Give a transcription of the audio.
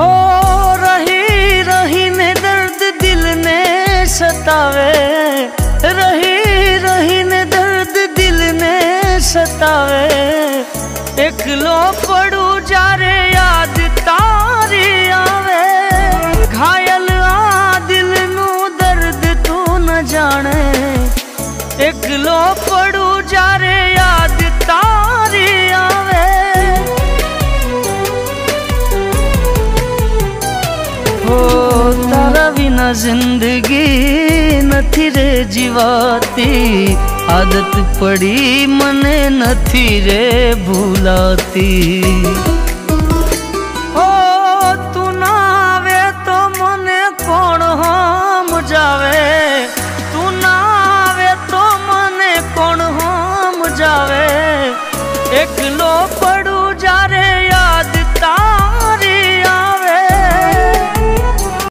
हो रही रही में दर्द दिल ने सतावे। रही रही ने दर्द दिल ने सतावे। एक लो पड़ू जा रे, याद तारी आवे। घायल आ दिल नू दर्द तू न जाने एक लो पड़ू ना ज़िंदगी, न रे जीवाती। आदत पड़ी मने न रे भूलाती। ओ, तू ना आवे तो मने कौन होम जावे? तू ना आवे तो मने कौन होम जावे? एक लो पर